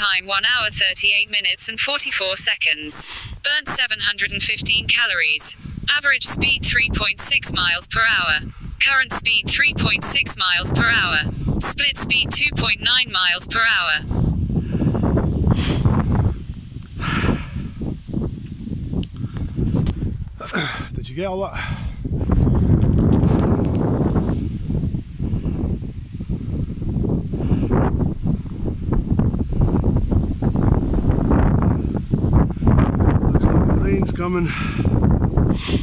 time 1 hour 38 minutes and 44 seconds. Burnt 715 calories. Average speed 3.6 miles per hour. Current speed 3.6 miles per hour. Split speed 2.9 miles per hour. Did you get all that? Rain's coming.